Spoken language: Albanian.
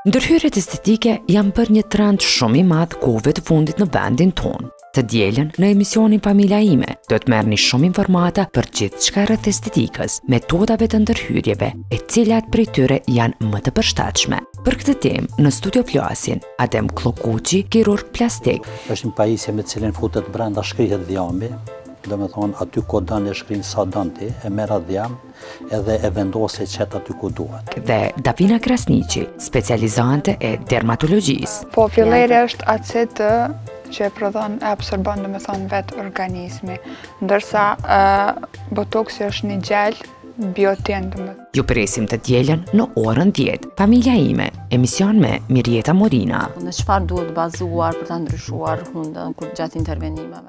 Ndërhyrjet estetike janë bërë një trend shumë i madh kohëve të fundit në vendin tonë. Të dielën në emisionin Familja ime do të merrni shumë informata për gjithçka rreth estetikës, metodave të ndërhyrjeve, e cilat prej tyre janë më të përshtatshme. Për këtë temë në studio flasin Adem Klokuçi, kirurg plastik. Është një pajisje me të cilën futet brenda shkrihet dhjami, domethënë aty ku don e shkrin sa don ti, e merr atë dhjam, edhe e vendose qëtë aty ku duhet. Dhe Davina Krasniqi, specializante e dermatologjisë. Po, filleri është acid të që e prodhon e absorbon domethënë vetë organizmi, ndërsa botoksi është një gjellë biotin dhe me. Ju presim të dielën në orën dhjetë, familja ime, emision me Mirjeta Morina. Në çfarë duhet bazuar për të ndryshuar hundën gjatë intervenimeve?